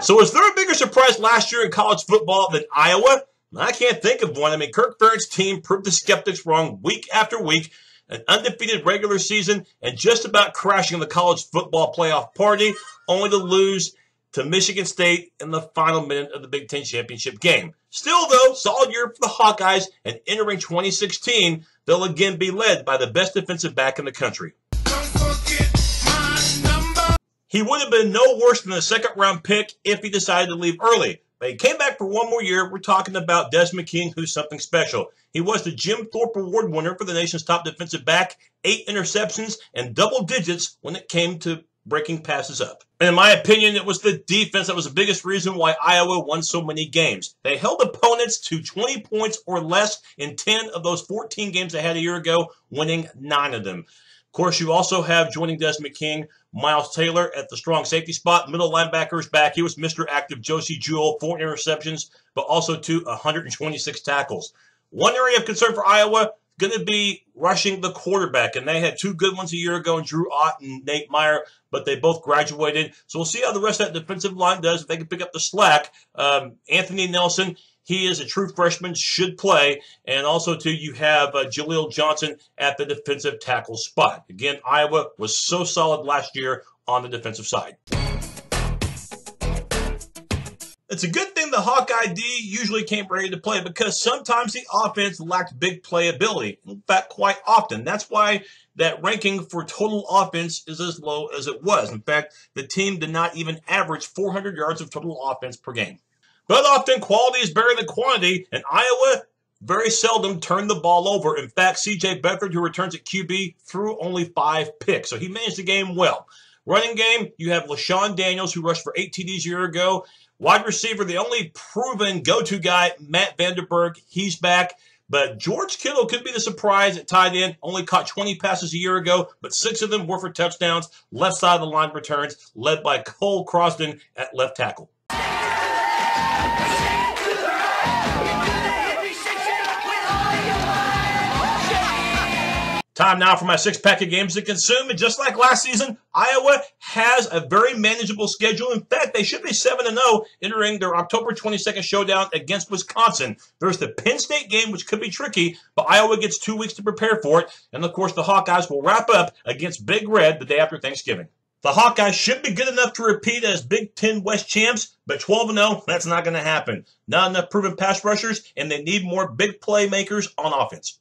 So was there a bigger surprise last year in college football than Iowa? I can't think of one. I mean, Kirk Ferentz' team proved the skeptics wrong week after week. An undefeated regular season and just about crashing the college football playoff party, only to lose to Michigan State in the final minute of the Big Ten championship game. Still, though, solid year for the Hawkeyes, and entering 2016, they'll again be led by the best defensive back in the country. He would have been no worse than a second round pick if he decided to leave early. But he came back for one more year. We're talking about Desmond King, who's something special. He was the Jim Thorpe Award winner for the nation's top defensive back, eight interceptions, and double digits when it came to breaking passes up. And in my opinion, it was the defense that was the biggest reason why Iowa won so many games. They held opponents to 20 points or less in 10 of those 14 games they had a year ago, winning nine of them. Of course, you also have joining Desmond King, Miles Taylor at the strong safety spot. Middle linebackers back. He was Mr. Active Josey Jewell, four interceptions, but also to 126 tackles. One area of concern for Iowa going to be rushing the quarterback, and they had two good ones a year ago in Drew Ott and Nate Meier, but they both graduated. So we'll see how the rest of that defensive line does if they can pick up the slack. Um, Anthony Nelson, he is a true freshman, should play. And also, too, you have uh, Jaleel Johnson at the defensive tackle spot. Again, Iowa was so solid last year on the defensive side. It's a good thing the Hawkeye D usually came ready to play because sometimes the offense lacked big playability. In fact, quite often. That's why that ranking for total offense is as low as it was. In fact, the team did not even average 400 yards of total offense per game. But often quality is better than quantity, and Iowa very seldom turned the ball over. In fact, CJ Beathard, who returns at QB, threw only five picks. So he managed the game well. Running game, you have LeShun Daniels, who rushed for eight TDs a year ago. Wide receiver, the only proven go-to guy, Matt VandeBerg, he's back. But George Kittle could be the surprise at tight end. Only caught 20 passes a year ago, but six of them were for touchdowns. Left side of the line returns, led by Cole Croston at left tackle. Time now for my six pack of games to consume. And just like last season, Iowa has a very manageable schedule. In fact, they should be 7 0 entering their October 22nd showdown against Wisconsin. There's the Penn State game, which could be tricky, but Iowa gets two weeks to prepare for it. And of course, the Hawkeyes will wrap up against Big Red the day after Thanksgiving. The Hawkeyes should be good enough to repeat as Big Ten West champs, but 12 0, that's not going to happen. Not enough proven pass rushers, and they need more big playmakers on offense.